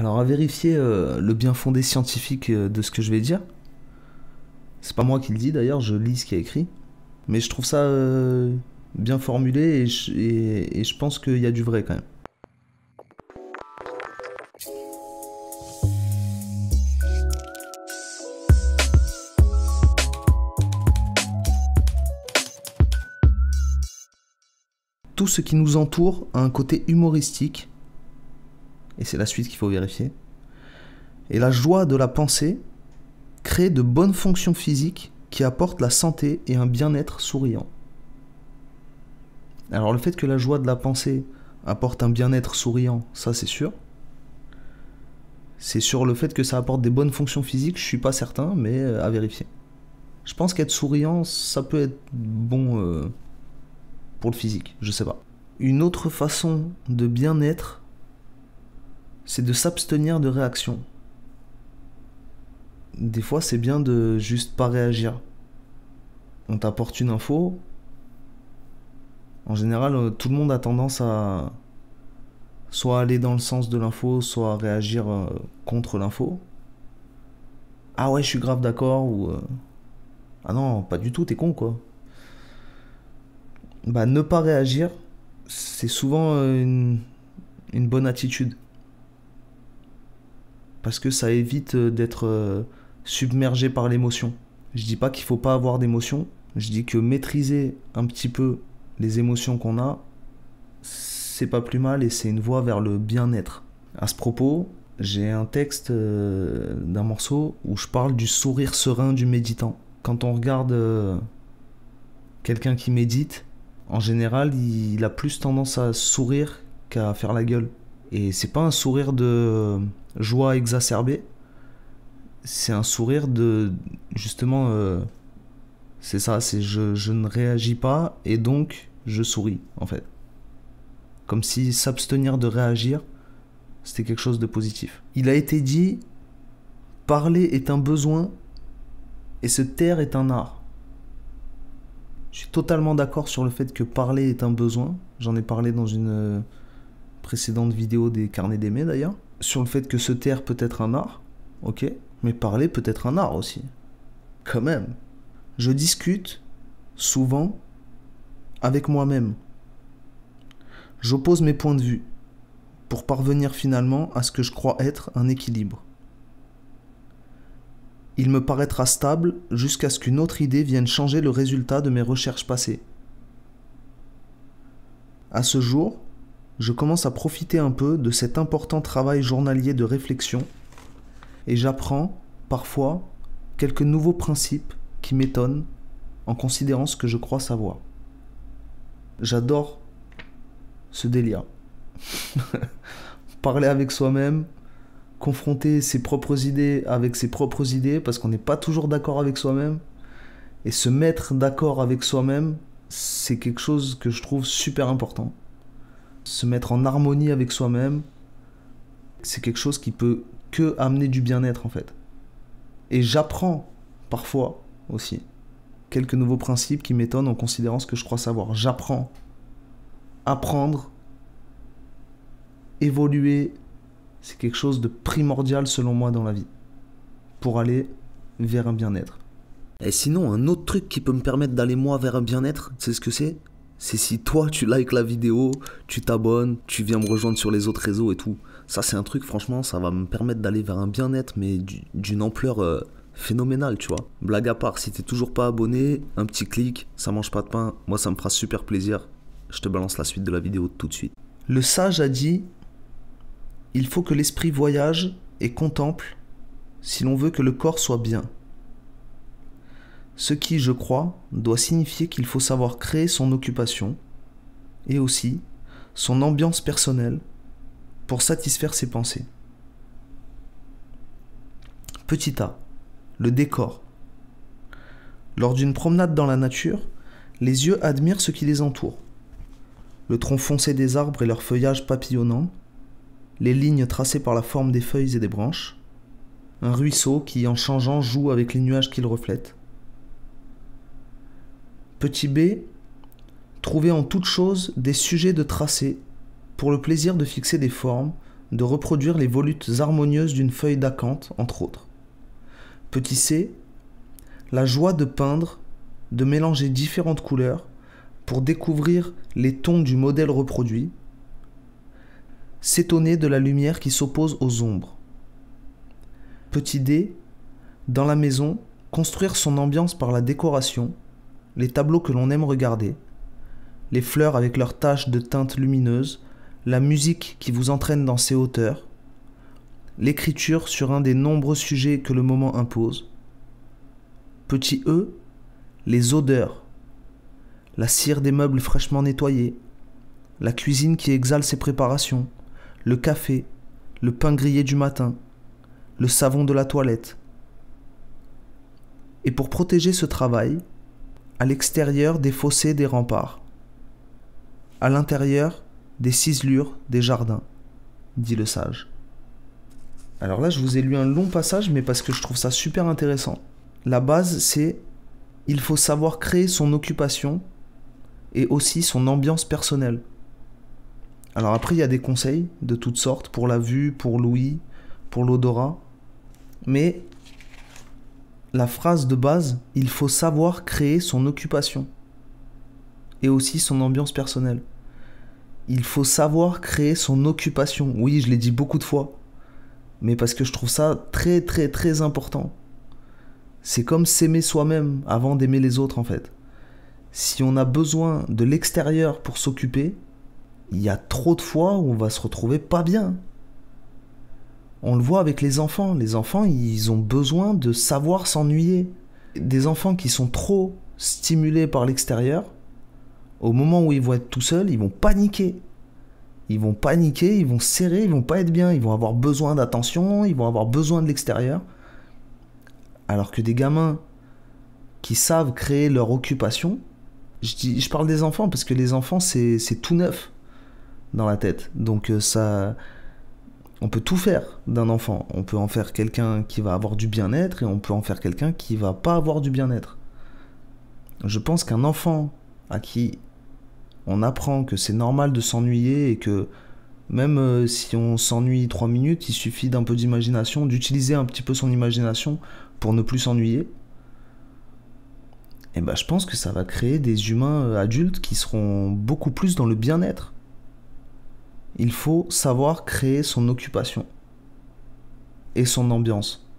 Alors à vérifier euh, le bien fondé scientifique euh, de ce que je vais dire. C'est pas moi qui le dis d'ailleurs, je lis ce qui est écrit. Mais je trouve ça euh, bien formulé et je, et- et je pense qu'il y a du vrai quand même. Tout ce qui nous entoure a un côté humoristique, et c'est la suite qu'il faut vérifier. Et la joie de la pensée crée de bonnes fonctions physiques qui apportent la santé et un bien-être souriant. Alors le fait que la joie de la pensée apporte un bien-être souriant, ça c'est sûr. C'est sur le fait que ça apporte des bonnes fonctions physiques, je suis pas certain, mais euh, à vérifier. Je pense qu'être souriant, ça peut être bon euh, pour le physique, je sais pas. Une autre façon de bien-être, c'est de s'abstenir de réaction. Des fois, c'est bien de juste pas réagir. On t'apporte une info. En général, euh, tout le monde a tendance à soit aller dans le sens de l'info, soit réagir euh, contre l'info. Ah ouais, je suis grave d'accord ou euh, ah non, pas du tout, t'es con quoi. Bah ne pas réagir, c'est souvent une bonne attitude. Parce que ça évite euh, d'être euh, submergé par l'émotion. Je dis pas qu'il faut pas avoir d'émotion, je dis que maîtriser un petit peu les émotions qu'on a, c'est pas plus mal et c'est une voie vers le bien-être. À ce propos, j'ai un texte euh, d'un morceau où je parle du sourire serein du méditant. Quand on regarde quelqu'un qui médite, en général, il a plus tendance à sourire qu'à faire la gueule. Et c'est pas un sourire de joie exacerbée, c'est un sourire de justement euh, c'est ça c'est je, ne réagis pas et donc je souris en fait. Comme si s'abstenir de réagir c'était quelque chose de positif. Il a été dit parler est un besoin et se taire est un art. Je suis totalement d'accord sur le fait que parler est un besoin. J'en ai parlé dans une précédente vidéo des carnets d'aimer d'ailleurs sur le fait que se taire peut être un art ok mais parler peut être un art aussi. Quand même. Je discute souvent avec moi-même. J'oppose mes points de vue pour parvenir finalement à ce que je crois être un équilibre. Il me paraîtra stable jusqu'à ce qu'une autre idée vienne changer le résultat de mes recherches passées. À ce jour, je commence à profiter un peu de cet important travail journalier de réflexion et j'apprends parfois quelques nouveaux principes qui m'étonnent en considérant ce que je crois savoir. J'adore ce délire. Parler avec soi-même, confronter ses propres idées avec ses propres idées parce qu'on n'est pas toujours d'accord avec soi-même et se mettre d'accord avec soi-même, c'est quelque chose que je trouve super important. Se mettre en harmonie avec soi-même, c'est quelque chose qui peut que amener du bien-être en fait. Et j'apprends parfois aussi quelques nouveaux principes qui m'étonnent en considérant ce que je crois savoir. J'apprends. Apprendre, évoluer, c'est quelque chose de primordial selon moi dans la vie. Pour aller vers un bien-être. Et sinon, un autre truc qui peut me permettre d'aller moi vers un bien-être, c'est ce que c'est C'est si toi tu likes la vidéo, tu t'abonnes, tu viens me rejoindre sur les autres réseaux et tout. Ça, c'est un truc, franchement, ça va me permettre d'aller vers un bien-être, mais du- d'une ampleur euh, phénoménale, tu vois. Blague à part, si t'es toujours pas abonné, un petit clic, ça mange pas de pain. Moi, ça me fera super plaisir. Je te balance la suite de la vidéo tout de suite. Le sage a dit Il faut que l'esprit voyage et contemple si l'on veut que le corps soit bien. Ce qui, je crois, doit signifier qu'il faut savoir créer son occupation et aussi son ambiance personnelle pour satisfaire ses pensées. Petit A. Le décor. Lors d'une promenade dans la nature, les yeux admirent ce qui les entoure. Le tronc foncé des arbres et leur feuillage papillonnant, les lignes tracées par la forme des feuilles et des branches, un ruisseau qui, en changeant, joue avec les nuages qu'il reflète. Petit B. Trouver en toute chose des sujets de tracé pour le plaisir de fixer des formes, de reproduire les volutes harmonieuses d'une feuille d'acanthe, entre autres. Petit c, la joie de peindre, de mélanger différentes couleurs pour découvrir les tons du modèle reproduit, s'étonner de la lumière qui s'oppose aux ombres. Petit d, dans la maison, construire son ambiance par la décoration, les tableaux que l'on aime regarder, les fleurs avec leurs taches de teintes lumineuses, la musique qui vous entraîne dans ses hauteurs, l'écriture sur un des nombreux sujets que le moment impose. Petit e, les odeurs, la cire des meubles fraîchement nettoyés, la cuisine qui exhale ses préparations, le café, le pain grillé du matin, le savon de la toilette. Et pour protéger ce travail, à l'extérieur des fossés des remparts, à l'intérieur des ciselures des jardins, dit le sage. Alors là, je vous ai lu un long passage, mais parce que je trouve ça super intéressant. La base, c'est il faut savoir créer son occupation et aussi son ambiance personnelle. Alors après, il y a des conseils de toutes sortes pour la vue, pour l'ouïe, pour l'odorat. Mais la phrase de base, il faut savoir créer son occupation et aussi son ambiance personnelle. Il faut savoir créer son occupation. Oui, je l'ai dit beaucoup de fois, mais parce que je trouve ça très très très important. C'est comme s'aimer soi-même avant d'aimer les autres en fait. Si on a besoin de l'extérieur pour s'occuper, il y a trop de fois où on va se retrouver pas bien. On le voit avec les enfants. Les enfants, ils ont besoin de savoir s'ennuyer. Des enfants qui sont trop stimulés par l'extérieur, au moment où ils vont être tout seuls, ils vont paniquer. Ils vont paniquer, ils vont serrer, ils vont pas être bien, ils vont avoir besoin d'attention, ils vont avoir besoin de l'extérieur. Alors que des gamins qui savent créer leur occupation, je, dis, je parle des enfants parce que les enfants c'est tout neuf dans la tête. Donc euh, ça, on peut tout faire d'un enfant. On peut en faire quelqu'un qui va avoir du bien-être et on peut en faire quelqu'un qui va pas avoir du bien-être. Je pense qu'un enfant à qui on apprend que c'est normal de s'ennuyer et que même euh, si on s'ennuie trois minutes, il suffit d'un peu d'imagination, d'utiliser un petit peu son imagination pour ne plus s'ennuyer. Et ben je pense que ça va créer des humains euh, adultes qui seront beaucoup plus dans le bien-être il faut savoir créer son occupation et son ambiance.